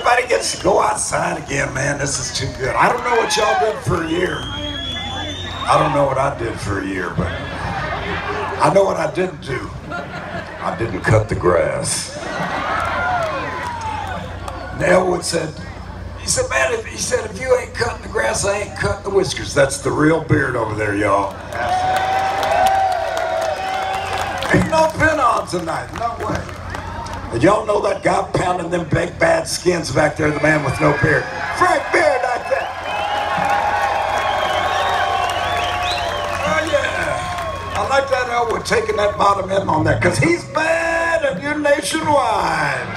Everybody gets to go outside again, man. This is too good. I don't know what y'all did for a year. I don't know what I did for a year, but I know what I didn't do. I didn't cut the grass. Elwood said, he said, man, if, he said, if you ain't cutting the grass, I ain't cutting the whiskers. That's the real beard over there, y'all. Ain't no pin on tonight, no way. And y'all know that guy pounding them big bad skins back there, the man with no beard. Frank Beard like that. Oh yeah. I like that Elwood taking that bottom end on that, because he's bad and you're nationwide.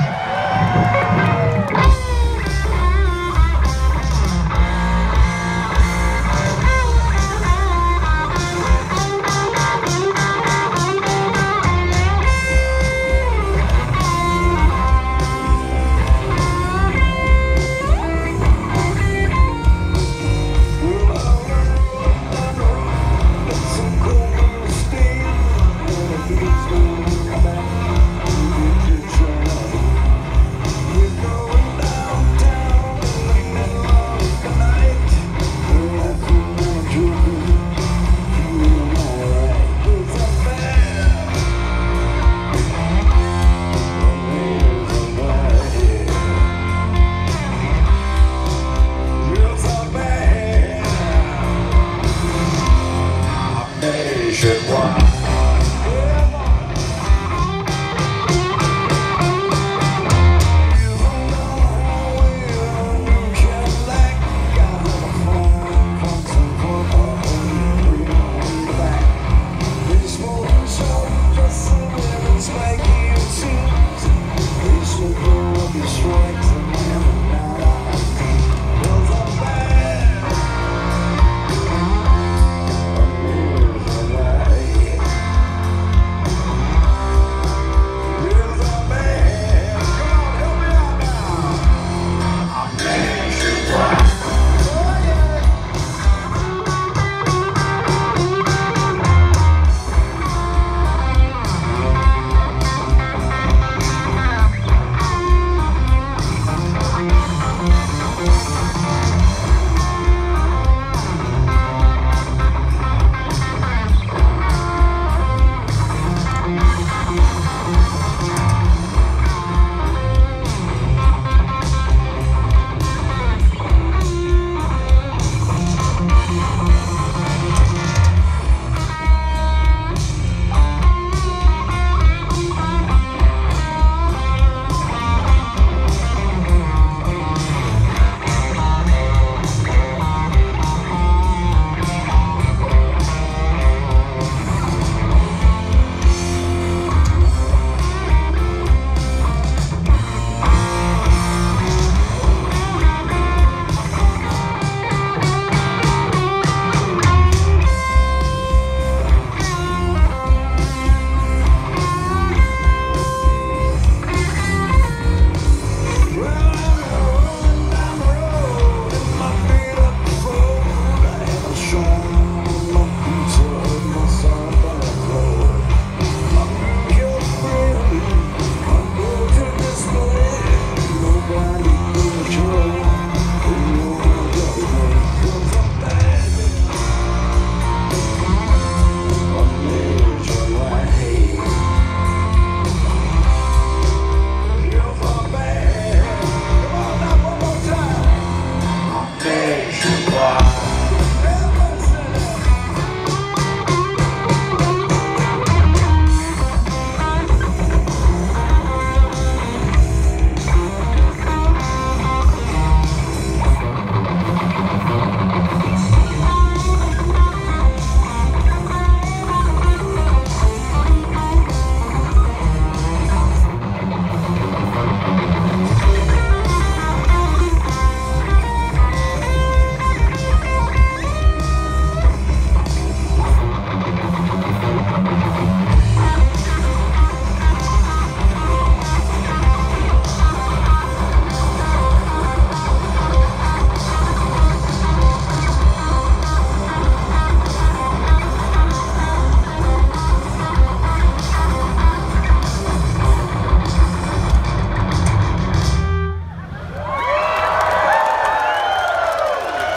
Oh.